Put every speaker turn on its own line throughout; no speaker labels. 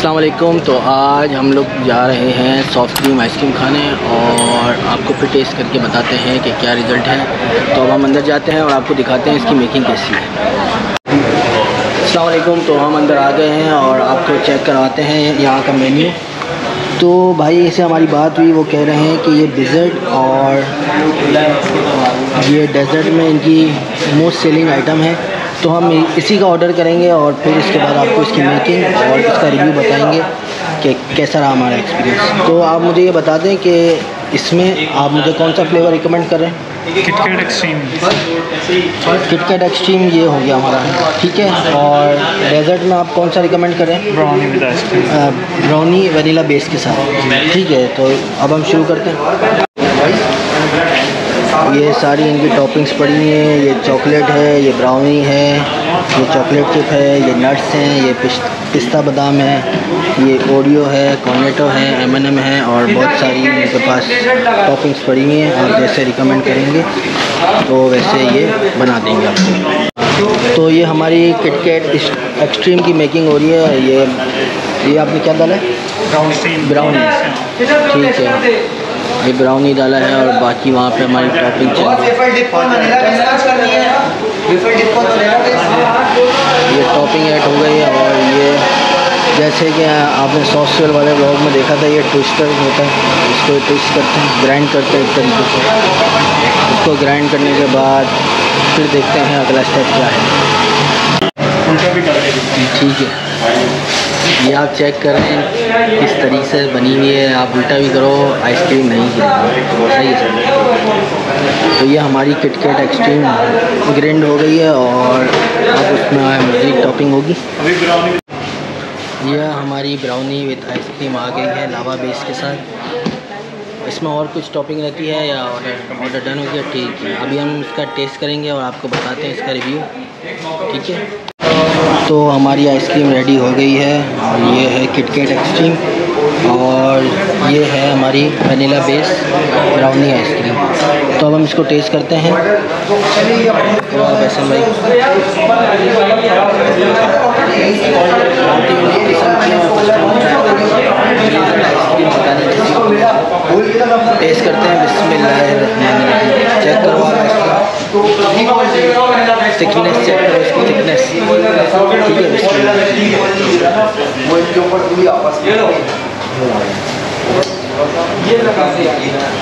अस्सलाम वालेकुम तो आज हम लोग जा रहे हैं सॉफ्ट क्रीम आइसक्रीम खाने और आपको फिर टेस्ट करके बताते हैं कि क्या रिज़ल्ट है। तो अब हम अंदर जाते हैं और आपको दिखाते हैं इसकी मेकिंग कैसी है। अस्सलाम तो हम अंदर आ गए हैं और आपको चेक करवाते हैं यहाँ का मेन्यू तो भाई से हमारी बात हुई, वो कह रहे हैं कि ये डिज़र्ट और ये डेज़र्ट में इनकी मोस्ट सेलिंग आइटम है। तो हम इसी का ऑर्डर करेंगे और फिर इसके बाद आपको इसकी मेकिंग और इसका रिव्यू बताएँगे कि कैसा रहा हमारा एक्सपीरियंस तो आप मुझे ये बता दें कि इसमें आप मुझे कौन सा फ्लेवर रिकमेंड कर रहे हैं?
किटकैट एक्सट्रीम
किटकैट एक्सट्रीम ये हो गया हमारा ठीक है? और डेजर्ट में आप कौन सा रिकमेंड करें
brownie with ice cream
brownie vanilla base के साथ ठीक है? तो अब हम शुरू करते हैं। ये सारी इनकी टॉपिंग्स पड़ी हुई हैं। ये चॉकलेट है ये ब्राउनी है ये चॉकलेट चिप है ये नट्स हैं ये पिस्ता बादाम है ये ओडियो है कॉर्नेटो है एम एन एम है और बहुत सारी इनके पास टॉपिंग्स पड़ी हुई हैं। और जैसे रिकमेंड करेंगे तो वैसे ये बना देंगे आपको तो ये हमारी किटकेट एक्सट्रीम की मेकिंग हो रही है। ये ये आपने क्या डाला है? ब्राउनी ठीक है। ये ब्राउनी डाला है और बाकी वहाँ पे हमारी टॉपिंग चल ये टॉपिंग ऐड हो गई है और ये जैसे कि आपने सॉफ्टवेयर वाले ब्लॉग में देखा था ये ट्विस्टर होता है। इसको ट्विस्ट करते हैं ग्राइंड करते हैं एक तरीके से। इसको ग्राइंड करने के बाद फिर देखते हैं अगला स्टेप क्या है। ठीक है। ये आप चेक करें किस तरीके से बनी हुई है। आप उल्टा भी करो आइसक्रीम नहीं सही है तो ये हमारी किटकेट एक्सट्रीम ग्रेंड हो गई है और अब उसमें मजीद टॉपिंग होगी। यह हमारी ब्राउनी विथ आइसक्रीम आ गई है लावा बेस के साथ। इसमें और कुछ टॉपिंग रहती है या ऑर्डर ऑर्डर डन हो गया? ठीक है। अभी हम इसका टेस्ट करेंगे और आपको बताते हैं इसका रिव्यू ठीक है? तो हमारी आइसक्रीम रेडी हो गई है और ये है किटकेट एक्सट्रीम और ये है हमारी वनीला बेस ब्राउनी आइसक्रीम। तो अब हम इसको टेस्ट करते हैं। तो आप ऐसे भाई टेस्ट करते हैं। बिस्मिल्लाह चेक करो आप थिकनेस चेक है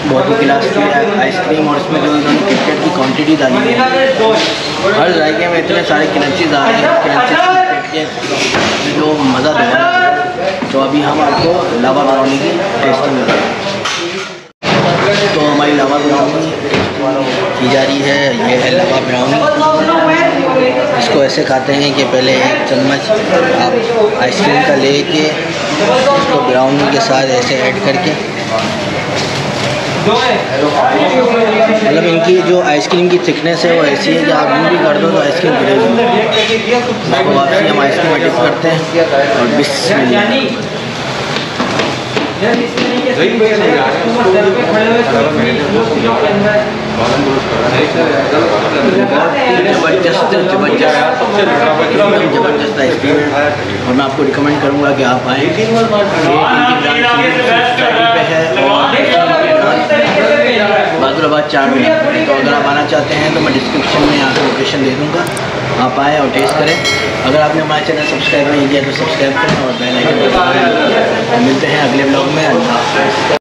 बहुत ही क्लास आइसक्रीम और इसमें जो उन्होंने क्रिकेट की क्वांटिटी डाली है हर जायके में इतने सारे क्रंचीज आ रहे हैं क्रंचीज जो मज़ा देगा तो अभी हम आपको लावा बनाने की टेस्टिंग तो हमारी लावा ब्राउनी की जा रही है, ये है लावा ब्राउनी ऐसे खाते हैं कि पहले एक चम्मच आप आइसक्रीम का लेके इसको ब्राउनी के साथ ऐसे ऐड करके मतलब इनकी जो आइसक्रीम की थिकनेस है वो ऐसी है कि आप यूँ भी कर दो तो आइसक्रीम गिरेगी इसको वापसी हम आइसक्रीम में डिप करते हैं और बिस्मिल्लाह। ज़बरदस्त ज़बरदस्त ज़बरदस्त आइसक्रीम है और मैं आपको रिकमेंड करूँगा कि आप आएँ। बहादुराबाद चार मिनट तो अगर आप आना चाहते हैं तो मैं डिस्क्रिप्शन में यहाँ लोकेशन दे दूँगा। आप आएँ और टेस्ट करें। अगर आपने हमारा चैनल सब्सक्राइब नहीं किया तो सब्सक्राइब करें और बेल आइकन मिलते हैं अगले ब्लॉग में। अल्लाह